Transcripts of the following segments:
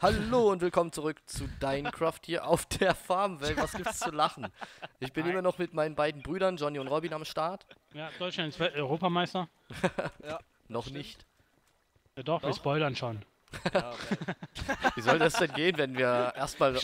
Hallo und willkommen zurück zu Dinecraft hier auf der Farmwelt. Was gibt's zu lachen? Ich bin immer noch mit meinen beiden Brüdern, Johnny und Robin, am Start. Ja, Deutschland ist Europameister. Noch Stimmt. nicht. Ja, doch, wir Doch. spoilern schon. Ja, Wie soll das denn gehen, wenn wir erstmal.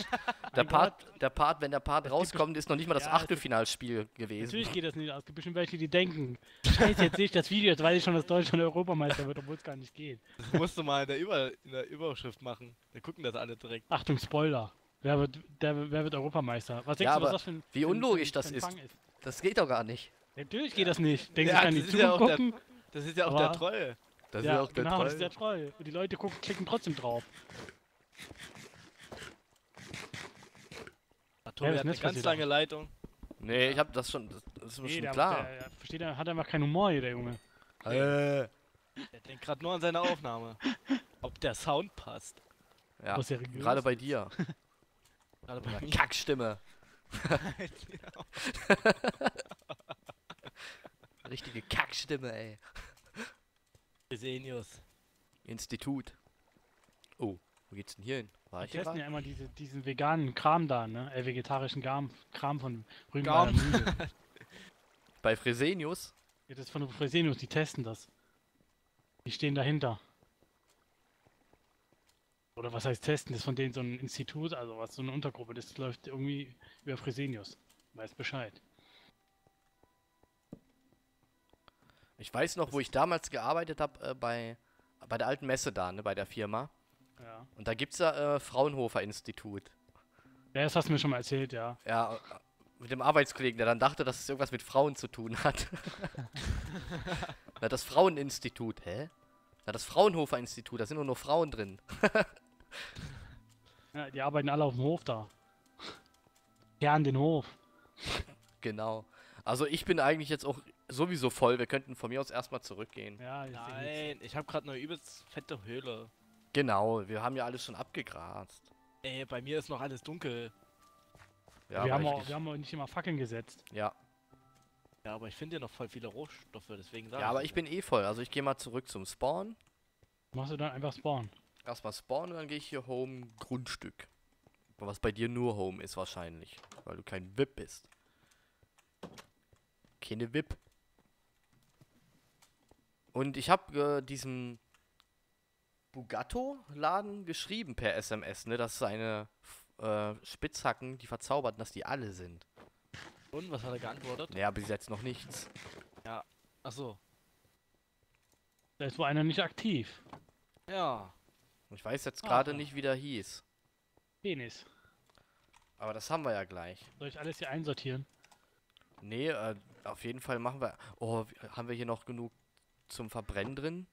Der Part, der Part, wenn der Part rauskommt, ist noch nicht mal das Ja, Achtelfinalspiel gewesen. Natürlich geht das nicht aus. Es gibt bestimmt welche, die denken, scheiße, jetzt sehe ich das Video, jetzt weiß ich schon, dass Deutschland Europameister wird, obwohl es gar nicht geht. das musst du mal in der, Über in der Überschrift machen. Da gucken das alle direkt. Achtung, Spoiler. Wer wird, der, wer wird Europameister? Was denkst Ja, du, was das für ein, wie für ein- unlogisch für ein das ist. Ist? Das geht doch gar nicht. Natürlich geht das nicht. Denkst Ja, du, kann die auch der- zugucken? Das ist ja auch Aber- der Troll. Das ja, ist auch der genau, das ist Troll. der Troll. Und die Leute gucken, klicken trotzdem drauf. Ah, Tobi das hat eine ganz lange Leitung. Nee, ich hab das schon. Das, das ist mir Nee, schon der, klar. Der, der, versteht, er hat einfach keinen Humor hier, der Junge. Äh, Der denkt gerade nur an seine Aufnahme. Ob der Sound passt. ja, seriös? gerade bei dir. Gerade bei mir. Kackstimme. Richtige Kackstimme, ey. Resenius. Institut. Oh, wo geht's denn hier hin? War Wir ich hier testen ja immer diese, diesen veganen Kram da, ne? Äh, vegetarischen Kram, Kram von Garm. Rügenwalder Mühle. Bei Fresenius? ja, das ist von Fresenius, die testen das. Die stehen dahinter. Oder was heißt testen? Das ist von denen so ein Institut, also was so eine Untergruppe, das läuft irgendwie über Fresenius. Weiß Bescheid. Ich weiß noch, wo ich damals gearbeitet habe, äh, bei, bei der alten Messe da, ne, bei der Firma. Ja. Und da gibt's ja äh, Fraunhofer Institut. Ja, das hast du mir schon mal erzählt, ja. Ja, äh, mit dem Arbeitskollegen, der dann dachte, dass es irgendwas mit Frauen zu tun hat. Na, das Fraueninstitut, hä? Na, das Fraunhofer Institut, da sind nur noch Frauen drin. ja. Die arbeiten alle auf dem Hof da. Gern den Hof. Genau. Also ich bin eigentlich jetzt auch sowieso voll. Wir könnten von mir aus erstmal zurückgehen. Ja, ich. Nein, ich habe gerade eine übelst fette Höhle. Genau, wir haben ja alles schon abgegrast. Ey, bei mir ist noch alles dunkel. Ja, wir, haben aber auch, ich, wir haben auch nicht immer Fackeln gesetzt. ja. Ja, aber ich finde hier noch voll viele Rohstoffe, deswegen sag ja, aber ich bin eh voll. Also ich gehe mal zurück zum Spawn. Machst du dann einfach spawnen. Erstmal spawnen und dann gehe ich hier Home Grundstück. Was bei dir nur Home ist wahrscheinlich. Weil du kein VIP bist. Keine VIP. Und ich habe äh, diesem Bugatto-Laden geschrieben per SMS, ne, dass seine äh, Spitzhacken, die verzaubert, dass die alle sind. Und was hat er geantwortet? Naja, bis jetzt noch nichts. Achso. Da ist wohl einer nicht aktiv. Ja. Ich weiß jetzt Ah, gerade ja. nicht, wie der hieß. Penis. Aber das haben wir ja gleich. Soll ich alles hier einsortieren? Nee, äh, auf jeden Fall machen wir. Oh, haben wir hier noch genug zum Verbrennen drin?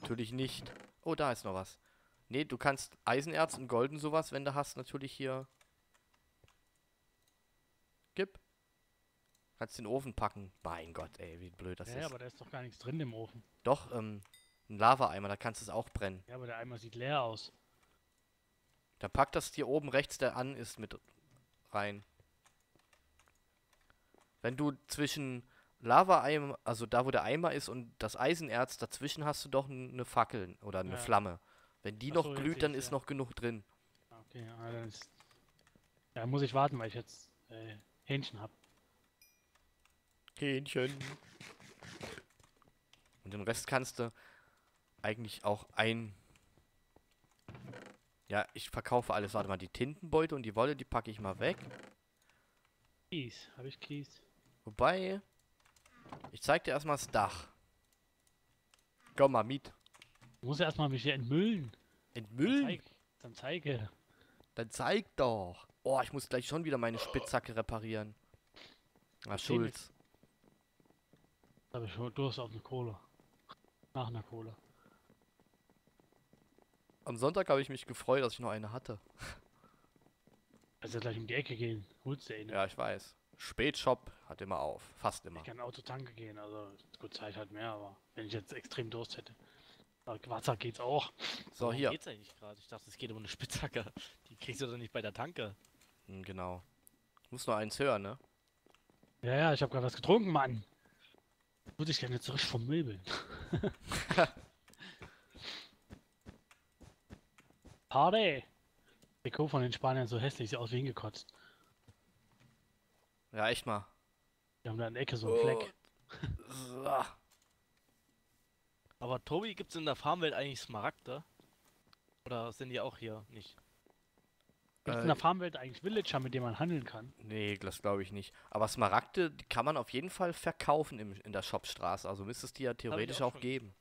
Natürlich nicht. Oh, da ist noch was. Nee, du kannst Eisenerz und Golden sowas, wenn du hast, natürlich hier. Gib. Kannst den Ofen packen. Mein Gott, ey, wie blöd das ja, ist. aber da ist doch gar nichts drin im Ofen. Doch, ähm, ein Lava-Eimer, da kannst du es auch brennen. Ja, aber der Eimer sieht leer aus. Dann pack das hier oben rechts, der an ist, mit rein. Wenn du zwischen Lava-Eimer, also da wo der Eimer ist und das Eisenerz, dazwischen hast du doch eine Fackel oder eine Ja. Flamme. Wenn die Ach noch glüht, dann ist ja. noch genug drin. Ah, Okay, ja, dann ist. Ja, muss ich warten, weil ich jetzt äh, Hähnchen hab. Hähnchen. Und den Rest kannst du eigentlich auch ein... Ja, ich verkaufe alles. Warte mal, die Tintenbeute und die Wolle, die packe ich mal weg. Kies, habe ich Kies? Wobei, ich zeig dir erstmal das Dach. Komm mal mit. Ich muss ja erstmal mich hier entmüllen. Dann Entmüllen? zeig, dann zeige. Dann zeig doch. Oh, ich muss gleich schon wieder meine Spitzhacke reparieren. Erzähl mir. Schulz. Habe ich schon Durst auf eine Kohle. Nach einer Kohle. Am Sonntag habe ich mich gefreut, dass ich noch eine hatte. Also gleich um die Ecke gehen. Holst du nicht. Ja, ich weiß. Spätshop hat immer auf. Fast immer. Ich kann Autotanke gehen, also gut Zeit hat mehr, aber wenn ich jetzt extrem Durst hätte. Aber Wasser geht's auch. So, Worum hier. geht's eigentlich gerade? Ich dachte, es geht um eine Spitzhacke. Die kriegst du doch nicht bei der Tanke. Hm, genau. Ich muss nur eins hören, ne? Ja, ja, ich habe gerade was getrunken, Mann. Würde ich gerne zurück vom Möbeln. Party! Trikot von den Spaniern so hässlich, sieht aus wie hingekotzt. Ja, echt mal. Die haben da in der Ecke so einen Fleck. So. Aber Tobi, gibt's in der Farmwelt eigentlich Smaragde? Oder sind die auch hier nicht? Gibt es Äh, in der Farmwelt eigentlich Villager, mit denen man handeln kann? Nee, das glaube ich nicht. Aber Smaragde, die kann man auf jeden Fall verkaufen im, in der Shopstraße. Also müsste es die ja theoretisch auch auch geben.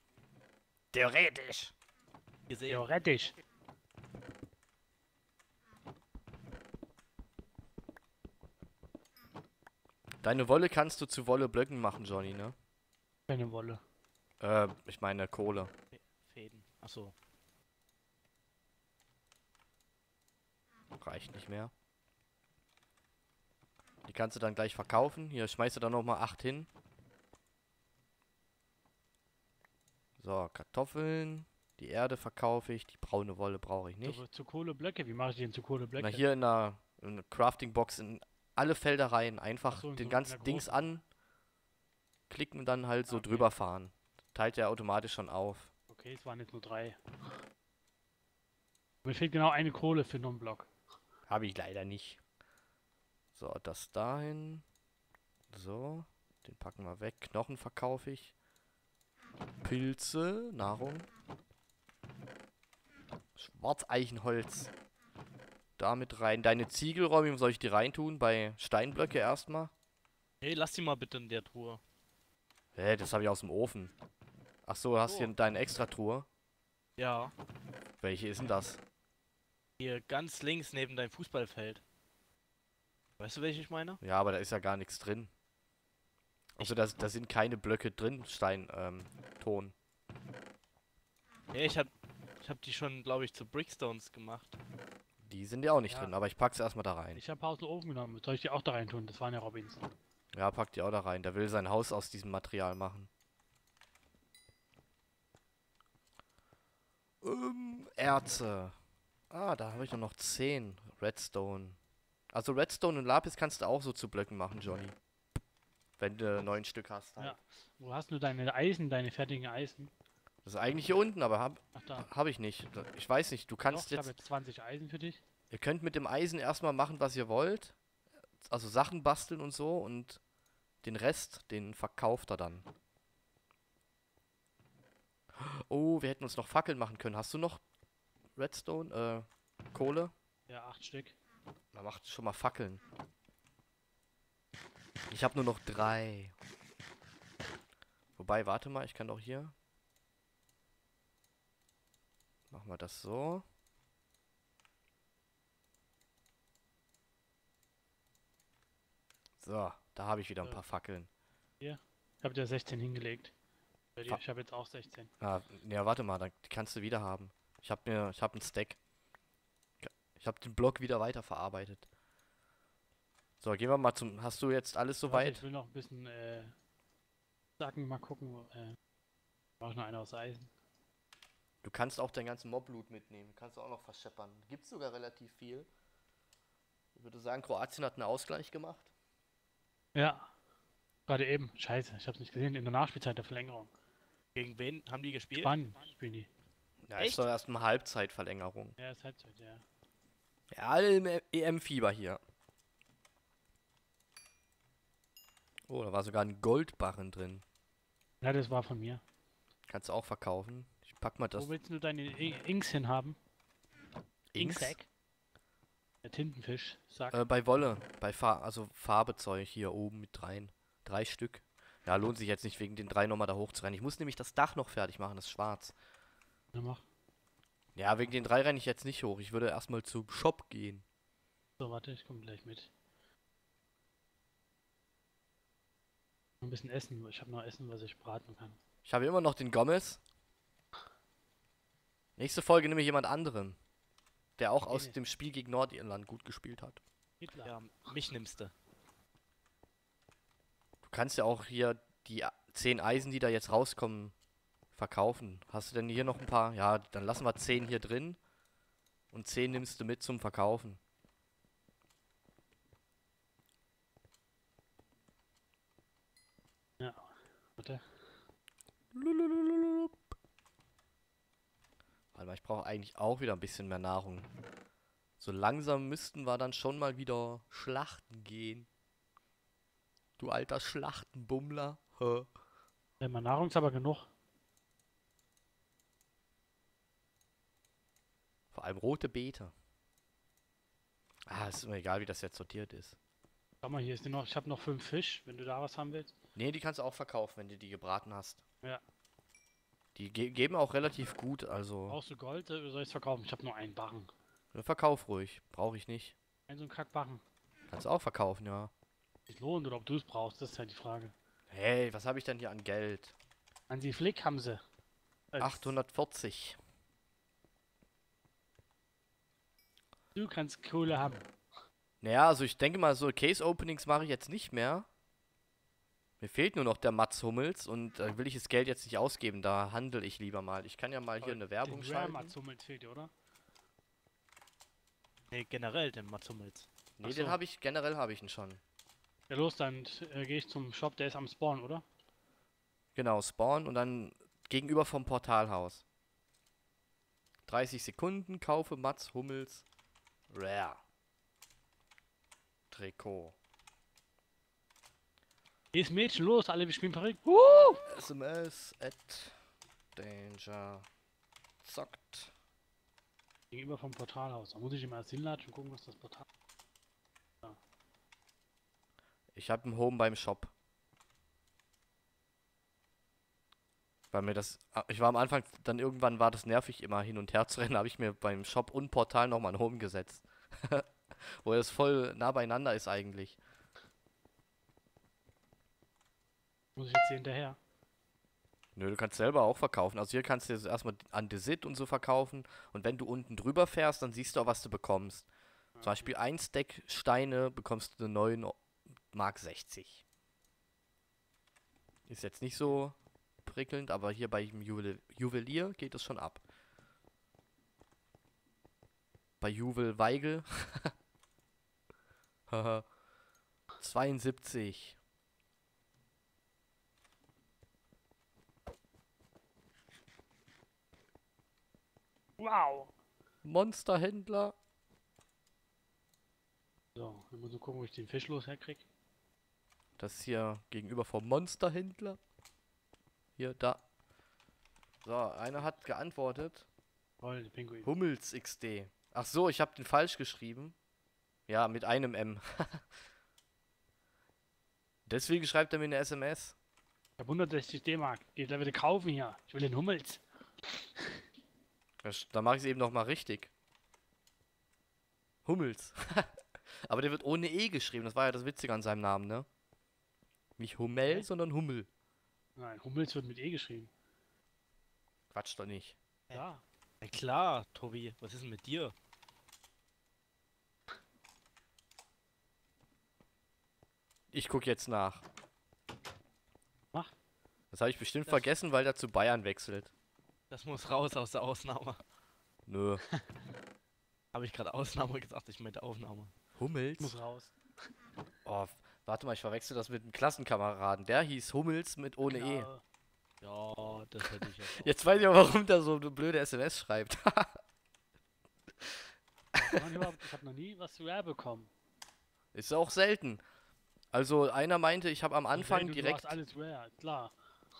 Theoretisch. Gesehen. Theoretisch. Deine Wolle kannst du zu Wolleblöcken machen, Johnny, ne? Keine Wolle. Äh, ich meine Kohle. Fäden. Achso. Reicht nicht mehr. Die kannst du dann gleich verkaufen. Hier, schmeißt du dann nochmal 8 hin. So, Kartoffeln. Die Erde verkaufe ich. Die braune Wolle brauche ich nicht. Zu, zu Kohleblöcke? Wie mache ich den zu Kohleblöcke? Na, hier in der, in der Crafting-Box in alle Felder rein. Einfach Ach so, den so- ganzen Dings an. Klicken und dann halt so Ah, okay. drüber fahren. Teilt er automatisch schon auf. Okay, es waren jetzt nur drei. Mir fehlt genau eine Kohle für einen Block. Habe ich leider nicht. So, das dahin. So, den packen wir weg. Knochen verkaufe ich. Pilze, Nahrung. Schwarzeichenholz. Damit rein. Deine Ziegelräume, soll ich die reintun? Bei Steinblöcke erstmal? Hey, lass die mal bitte in der Truhe. Hä, das habe ich aus dem Ofen. Ach so, hast hier So. deine Extratruhe. Ja. Welche ist denn das? Hier ganz links neben deinem Fußballfeld. Weißt du, welche ich meine? Ja, aber da ist ja gar nichts drin. Also da, da sind keine Blöcke drin, Stein, ähm, Ton. Ja, ich hab, ich hab die schon, glaube ich, zu Brickstones gemacht. Die sind ja auch nicht Ja. drin, aber ich pack's erstmal da rein. Ich habe aus dem Ofen genommen. Soll ich die auch da rein tun? Das waren ja Robins. Ja, pack die auch da rein. Der will sein Haus aus diesem Material machen. Ähm, Erze. Ah, da habe ich nur noch 10. Redstone. Also Redstone und Lapis kannst du auch so zu Blöcken machen, Johnny. Wenn du neun Stück hast. Halt. Ja. Wo hast du deine Eisen, deine fertigen Eisen? Das ist eigentlich hier unten, aber hab, Ach da. hab ich nicht. Ich weiß nicht, du Doch, kannst ich habe jetzt... jetzt 20 Eisen für dich. Ihr könnt mit dem Eisen erstmal machen, was ihr wollt. Also Sachen basteln und so und den Rest, den verkauft er dann. Oh, wir hätten uns noch Fackeln machen können. Hast du noch Redstone, äh, Kohle? Ja, acht Stück. Man macht schon mal Fackeln. Ich habe nur noch drei. Wobei, warte mal, ich kann doch hier. Machen wir das so. So, da habe ich wieder ein So. paar Fackeln. Ich habe dir 16 hingelegt. Ich habe jetzt auch 16. Ah, ja, warte mal, dann die kannst du wieder haben. Ich habe mir, ich habe einen Stack. Ich habe den Block wieder weiterverarbeitet. So, gehen wir mal zum. Hast du jetzt alles soweit? Ich will noch ein bisschen äh, Sacken mal gucken. Äh, mach ich noch einer aus Eisen. Du kannst auch dein ganzen Mobblut mitnehmen. Kannst du auch noch verscheppern. Gibt sogar relativ viel. Ich würde sagen, Kroatien hat einen Ausgleich gemacht. Ja. Gerade eben. Scheiße, ich habe es nicht gesehen. In der Nachspielzeit der Verlängerung. Gegen wen haben die gespielt? Spanien spielen die. Ja, ist Echt? doch erst eine Halbzeitverlängerung. Ja, ist Halbzeit, ja. Ja, alle im EM-Fieber hier. Oh, da war sogar ein Goldbarren drin. Ja, das war von mir. Kannst du auch verkaufen. Pack mal das. Wo willst du deine Inks hinhaben? Inks? Inksack? Der Tintenfisch, sag. Äh, bei Wolle. Bei Far also Farbezeug hier oben mit rein. Drei Stück. Ja, lohnt sich jetzt nicht wegen den drei nochmal da hochzurennen. Ich muss nämlich das Dach noch fertig machen, das ist schwarz. Na, mach. Ja, wegen den drei renne ich jetzt nicht hoch. Ich würde erstmal zum Shop gehen. So, warte, ich komme gleich mit. Ein bisschen Essen. Ich habe noch Essen, was ich braten kann. Ich habe immer noch den Gomez. Nächste Folge nehme ich jemand anderen. Der auch aus Okay. dem Spiel gegen Nordirland gut gespielt hat. Hitler. Ja, mich nimmst du. Du kannst ja auch hier die a- zehn Eisen, die da jetzt rauskommen, verkaufen. Hast du denn hier noch ein paar? Ja, dann lassen wir zehn hier drin. Und zehn nimmst du mit zum Verkaufen. Warte. Lulululup. Aber ich brauche eigentlich auch wieder ein bisschen mehr Nahrung. So langsam müssten wir dann schon mal wieder schlachten gehen. Du alter Schlachtenbummler. Hä? Ja, Nahrung ist aber genug. Vor allem rote Beete. Ah, ist mir egal, wie das jetzt sortiert ist. Schau mal, hier ist noch, ich habe noch fünf Fisch, wenn du da was haben willst. Nee, die kannst du auch verkaufen, wenn du die gebraten hast. Ja. Die ge geben auch relativ gut, also. Brauchst du Gold oder soll ich es verkaufen? Ich habe nur einen Barren. Ja, Verkauf ruhig. Brauche ich nicht. Ein so ein Kackbarren. Kannst du auch verkaufen, ja. Sich lohnt oder ob du es brauchst, das ist halt die Frage. Hey, was habe ich denn hier an Geld? An die Flick haben sie. Als 840. Du kannst Kohle haben. Naja, also ich denke mal, so Case-Openings mache ich jetzt nicht mehr. Mir fehlt nur noch der Mats Hummels und da will ich das Geld jetzt nicht ausgeben, da handle ich lieber mal. Ich kann ja mal hier eine Werbung Den schalten. Mats Hummels fehlt dir, oder? Nee, generell den Matsummels. Nee, Ach den so. habe ich, generell habe ich ihn schon. Ja los, dann äh, gehe ich zum Shop, der ist am Spawn, oder? Genau, Spawn und dann gegenüber vom Portalhaus. 30 Sekunden, kaufe Mats Hummels Rare. Trikot. Hier ist Mädchen, los, alle, wir spielen Paris. Uh! SMS at Danger. Zockt. Gegenüber vom Portalhaus. Da muss ich immer erst hinlatschen und gucken, was das Portal. Ich habe ein Home beim Shop. Weil mir das. ah, Ich war am Anfang, dann irgendwann war das nervig, immer hin und her zu rennen, habe ich mir beim Shop und Portal nochmal ein Home gesetzt. Wo das voll nah beieinander ist eigentlich. Muss ich jetzt hier hinterher? Nö, du kannst selber auch verkaufen. Also hier kannst du jetzt erstmal an Desit und so verkaufen. Und wenn du unten drüber fährst, dann siehst du auch, was du bekommst. Zum Beispiel ein Stack Steine bekommst du 9 Mark 60. Ist jetzt nicht so prickelnd, aber hier bei dem Juwel Juwelier geht es schon ab. Bei Juwel Weigel. Haha. 72. Wow! Monsterhändler. So, dann muss ich gucken, wo ich den Fisch los herkrieg. Das ist hier gegenüber vom Monsterhändler. Hier, da. So, einer hat geantwortet. Die Pinguin. Hummels XD. Ach so, ich habe den falsch geschrieben. Ja, mit einem M. Deswegen schreibt er mir eine SMS. Ich hab 160 D-Mark. Geht da wieder kaufen hier. Ich will den Hummels. Sch- Dann mache ich es eben noch mal richtig. Hummels. Aber der wird ohne E geschrieben. Das war ja das Witzige an seinem Namen, ne? Nicht Hummel, Hä? sondern Hummel. Nein, Hummels wird mit E geschrieben. Quatsch doch nicht. Ja. Na klar, Tobi, was ist denn mit dir? Ich gucke jetzt nach. Mach. Das habe ich bestimmt Das- vergessen, weil der zu Bayern wechselt. Das muss raus aus der Ausnahme. Nö. Habe ich gerade Ausnahme gesagt, ich meinte Aufnahme. Hummels? Muss raus. Oh, warte mal, ich verwechsel das mit einem Klassenkameraden. Der hieß Hummels mit ohne E. Genau. Ja, das hätte ich jetzt auch. Jetzt weiß ich auch, warum der so eine blöde SMS schreibt. Ich habe noch nie was zu Rare bekommen. Ist auch selten. Also einer meinte, ich habe am Anfang du, Du direkt. hast alles Rare, klar.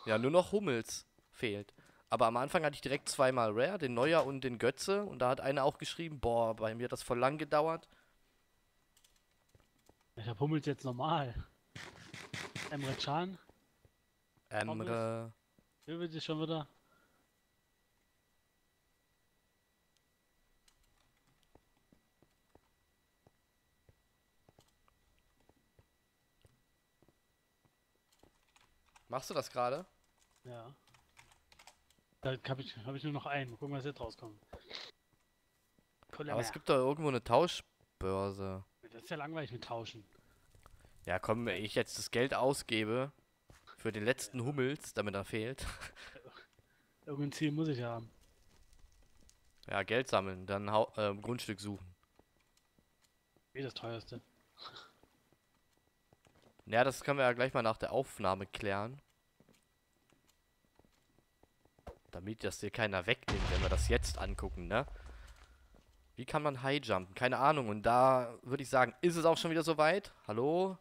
Ja, nur noch Hummels fehlt. Aber am Anfang hatte ich direkt zweimal Rare, den Neuer und den Götze. Und da hat einer auch geschrieben, boah, bei mir hat das voll lang gedauert. Ich hab Hummels jetzt normal. Emre Can, Emre. wird es schon wieder? Machst du das gerade? Ja. Da habe ich, hab ich nur noch einen. Mal gucken, was jetzt rauskommt. Cola Aber es gibt da irgendwo eine Tauschbörse. Das ist ja langweilig mit Tauschen. Ja, komm, wenn ich jetzt das Geld ausgebe für den letzten Hummels, damit er fehlt. Irgendein Ziel muss ich ja haben. Ja, Geld sammeln, dann äh, Grundstück suchen. Wie das teuerste. Ja, das können wir ja gleich mal nach der Aufnahme klären. Damit das dir keiner wegnimmt, wenn wir das jetzt angucken, ne? Wie kann man Highjumpen? Keine Ahnung. Und da würde ich sagen, ist es auch schon wieder soweit. Hallo?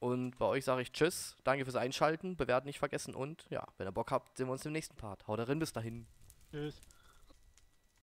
Und bei euch sage ich Tschüss. Danke fürs Einschalten. Bewerten nicht vergessen. Und ja, wenn ihr Bock habt, sehen wir uns im nächsten Part. Haut rein, bis dahin. Tschüss.